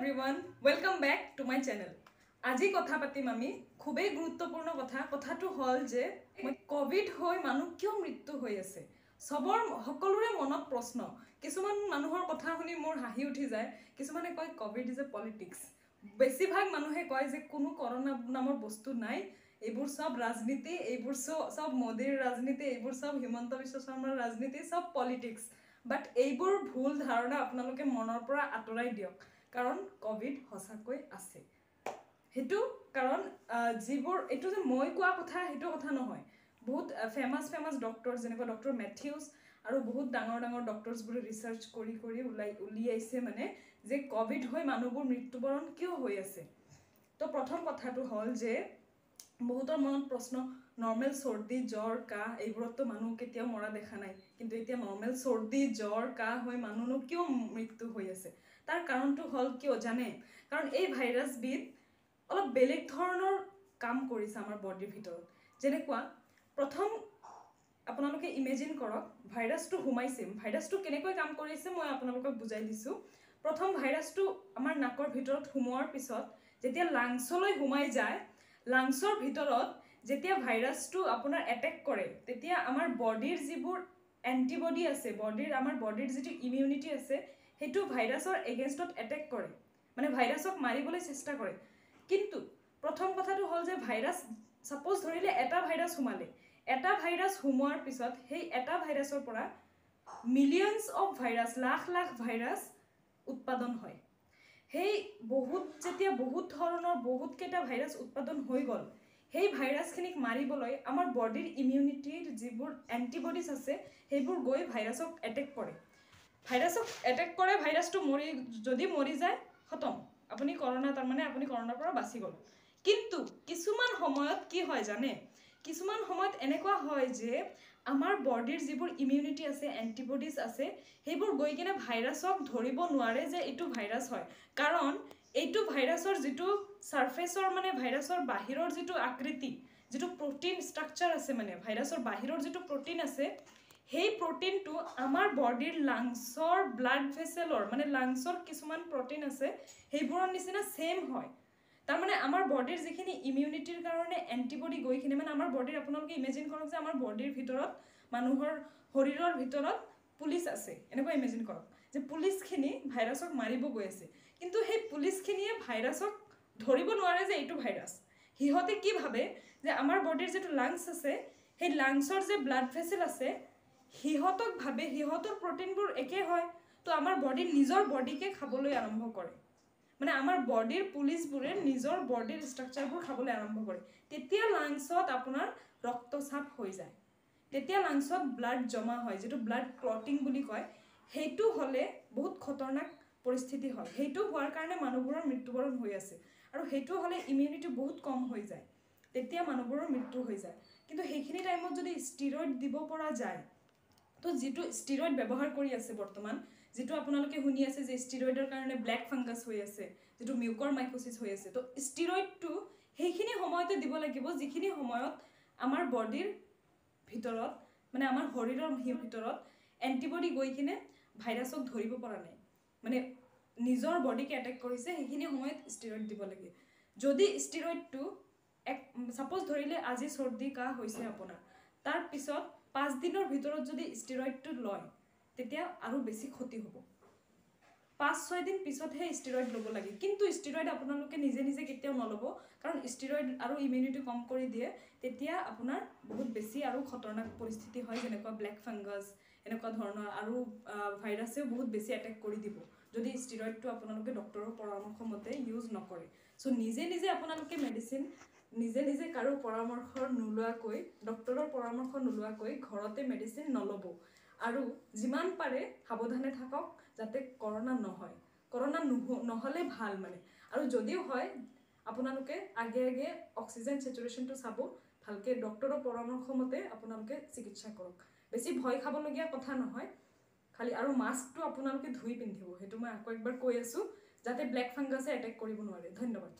Everyone welcome back to my channel আজি কথা পাতিম আমি। খুবেই গুৰুত্বপূৰ্ণ কথা। কথাটো হ'ল যে ক'ভিড হৈ মানুহ কিয় মৃত্যু হৈ আছে? চবৰ সকলোৰে মনত প্ৰশ্ন। কিছুমান মানুহৰ কথা শুনি মোৰ হাঁহি উঠি যায়। কিছুমানে কয় ক'ভিড ইজ এ পলিটিক্স বেছিভাগ মানুহে কয় যে কোনো কৰোণা নামৰ বস্তু নাই। এইবোৰ চব ৰাজনীতি এইবোৰ চব মোদীৰ ৰাজনীতি এইবোৰ চব হিমন্ত বিশ্ব শৰ্মাৰ ৰাজনীতি চব পলিটিক্স বাট এইবোৰ ভুল ধাৰণা আপোনালোকে মনৰ পৰা আঁতৰাই দিয়ক। কাৰণ ক'ভিড সঁচাকৈ আছে। সেইটো কাৰণ যিবোৰ এইটো যে মই কোৱা কথা সেইটো কথা নহয়। বহুত ফেমাছ ফেমাছ ডক্টৰ যেনেকুৱা ডক্টৰ মেথিউছ আৰু বহুত ডাঙৰ ডাঙৰ ডক্টৰছবোৰে ৰিচাৰ্চ কৰি কৰি ওলাই উলিয়াইছে মানে যে ক'ভিড হৈ মানুহবোৰ মৃত্যুবৰণ কিয় হৈ আছে। তো প্ৰথম কথাটো হ'ল যে বহুতৰ মনত প্ৰশ্ন নৰ্মেল চৰ্দি জ্বৰ কাহ এইবোৰততো মানুহ কেতিয়াও মৰা দেখা নাই। কিন্তু এতিয়া নৰ্মেল চৰ্দি জ্বৰ কাহ হৈ মানুহনো কিয় মৃত্যু হৈ আছে? তাৰ কাৰণটো হ'ল কিয় জানে? কাৰণ এই ভাইৰাছবিধ অলপ বেলেগ ধৰণৰ কাম কৰিছে আমাৰ বডিৰ ভিতৰত। যেনেকুৱা প্ৰথম আপোনালোকে ইমেজিন কৰক ভাইৰাছটো সোমাইছে। ভাইৰাছটো কেনেকৈ কাম কৰিছে মই আপোনালোকক বুজাই দিছোঁ। প্ৰথম ভাইৰাছটো আমাৰ নাকৰ ভিতৰত সোমোৱাৰ পিছত যেতিয়া লাংছলৈ সোমাই যায় লাংছৰ ভিতৰত যেতিয়া ভাইৰাছটো আপোনাৰ এটেক কৰে তেতিয়া আমাৰ বডিৰ যিবোৰ এণ্টিবডি আছে বডিৰ আমাৰ বডিৰ যিটো ইমিউনিটি আছে সেইটো ভাইৰাছৰ এগেইনষ্টত এটেক কৰে। মানে ভাইৰাছক মাৰিবলৈ চেষ্টা কৰে। কিন্তু প্ৰথম কথাটো হ'ল যে ভাইৰাছ ছাপ'জ ধৰিলে এটা ভাইৰাছ সোমালে এটা ভাইৰাছ সোমোৱাৰ পিছত সেই এটা ভাইৰাছৰ পৰা millions of virus lakh lakh virus উৎপাদন হয়। সেই বহুত যেতিয়া বহুত ধৰণৰ বহুতকেইটা ভাইৰাছ উৎপাদন হৈ গ'ল সেই ভাইৰাছখিনিক মাৰিবলৈ আমাৰ বডিৰ ইমিউনিটিৰ যিবোৰ এণ্টিবডিজ আছে সেইবোৰ গৈ ভাইৰাছক এটেক কৰে। ভাইৰাছক এটেক কৰে ভাইৰাছটো মৰি যদি মৰি যায় খতম। আপুনি কৰোণা তাৰমানে আপুনি কৰোণাৰ পৰা বাচি গ'ল। কিন্তু কিছুমান সময়ত কি হয় জানে? কিছুমান সময়ত এনেকুৱা হয় যে আমাৰ বডিৰ যিবোৰ ইমিউনিটি আছে এণ্টিবডিজ আছে সেইবোৰ গৈ কিনে ভাইৰাছক ধৰিব নোৱাৰে যে এইটো ভাইৰাছ হয়। কাৰণ এইটো ভাইৰাছৰ যিটো ছাৰ্ফেচৰ মানে ভাইৰাছৰ বাহিৰৰ যিটো আকৃতি যিটো প্ৰটিন ষ্ট্ৰাকচাৰ আছে মানে ভাইৰাছৰ বাহিৰৰ যিটো প্ৰটিন আছে সেই প্ৰটিনটো আমাৰ বডিৰ লাংছৰ ব্লাড ভেচেলৰ মানে লাংছৰ কিছুমান প্ৰটিন আছে সেইবোৰৰ নিচিনা ছেইম হয়। তাৰমানে আমাৰ বডিৰ যিখিনি ইমিউনিটিৰ কাৰণে এণ্টিবডি গৈ কিনে মানে আমাৰ বডিৰ আপোনালোকে ইমেজিন কৰক যে আমাৰ বডিৰ ভিতৰত মানুহৰ শৰীৰৰ ভিতৰত পুলিচ আছে। এনেকুৱা ইমেজিন কৰক যে পুলিচখিনি ভাইৰাছক মাৰিব গৈ আছে। কিন্তু সেই পুলিচখিনিয়ে ভাইৰাছক ধৰিব নোৱাৰে যে এইটো ভাইৰাছ সিহঁতে কি ভাবে যে আমাৰ বডিৰ যিটো লাংছ আছে সেই লাংছৰ যে ব্লাড ভেচেল আছে সিহঁতক ভাবে সিহঁতৰ প্ৰটিনবোৰ একে হয় তো আমাৰ বডি নিজৰ বডিকে খাবলৈ আৰম্ভ কৰে। মানে আমাৰ বডিৰ পুলিচবোৰে নিজৰ বডিৰ ষ্ট্ৰাকচাৰবোৰ খাবলৈ আৰম্ভ কৰে। তেতিয়া লাংছত আপোনাৰ ৰক্তচাপ হৈ যায়। তেতিয়া লাংছত ব্লাড জমা হয় যিটো ব্লাড ক্লটিং বুলি কয় সেইটো হ'লে বহুত খতৰনাক পৰিস্থিতি হয়। সেইটো হোৱাৰ কাৰণে মানুহবোৰৰ মৃত্যুবৰণ হৈ আছে। আৰু সেইটো হ'লে ইমিউনিটি বহুত কম হৈ যায়। তেতিয়া মানুহবোৰৰ মৃত্যু হৈ যায়। কিন্তু সেইখিনি টাইমত যদি ষ্টিৰইড দিব পৰা যায় তো যিটো ষ্টিৰইড ব্যৱহাৰ কৰি আছে বৰ্তমান যিটো আপোনালোকে শুনি আছে যে ষ্টিৰইডৰ কাৰণে ব্লেক ফাংগাছ হৈ আছে যিটো মিউকৰ মাইক'চিছ হৈ আছে তো ষ্টিৰইডটো সেইখিনি সময়তে দিব লাগিব যিখিনি সময়ত আমাৰ বডিৰ ভিতৰত মানে আমাৰ শৰীৰৰ ভিতৰত এণ্টিবডি গৈ কিনে ভাইৰাছক ধৰিব পৰা নাই। মানে নিজৰ বডিকে এটেক কৰিছে সেইখিনি সময়ত ষ্টিৰইড দিব লাগে। যদি ষ্টিৰইডটো এক ছাপ'জ ধৰিলে আজি চৰ্দি কাহ হৈছে আপোনাৰ তাৰপিছত পাঁচদিনৰ ভিতৰত যদি ষ্টিৰইডটো লয় তেতিয়া আৰু বেছি ক্ষতি হ'ব। পাঁচ ছয়দিন পিছতহে ষ্টিৰইড ল'ব লাগে। কিন্তু ষ্টিৰইড আপোনালোকে নিজে নিজে কেতিয়াও নল'ব। কাৰণ ষ্টিৰইড আৰু ইমিউনিটি কম কৰি দিয়ে তেতিয়া আপোনাৰ বহুত বেছি আৰু খতৰনাক পৰিস্থিতি হয় যেনেকুৱা ব্লেক ফাংগাছ এনেকুৱা ধৰণৰ আৰু ভাইৰাছেও বহুত বেছি এটেক কৰি দিব। যদি ষ্টিৰইডটো আপোনালোকে ডক্টৰৰ পৰামৰ্শ মতে ইউজ নকৰে। চ' নিজে নিজে আপোনালোকে মেডিচিন নিজে নিজে কাৰো পৰামৰ্শ নোলোৱাকৈ ডক্টৰৰ পৰামৰ্শ নোলোৱাকৈ ঘৰতে মেডিচিন নল'ব। আৰু যিমান পাৰে সাৱধানে থাকক যাতে কৰোণা নহয়। কৰোণা নহ নহ'লে ভাল মানে। আৰু যদিও হয় আপোনালোকে আগে আগে অক্সিজেন চেচুৰেশ্যনটো চাব ভালকৈ ডক্টৰৰ পৰামৰ্শ মতে আপোনালোকে চিকিৎসা কৰক। বেছি ভয় খাবলগীয়া কথা নহয় খালি আৰু মাস্কটো আপোনালোকে ধুই পিন্ধিব। সেইটো মই আকৌ একবাৰ কৈ আছোঁ যাতে ব্লেক ফাংগাছে এটেক কৰিব নোৱাৰে। ধন্যবাদ।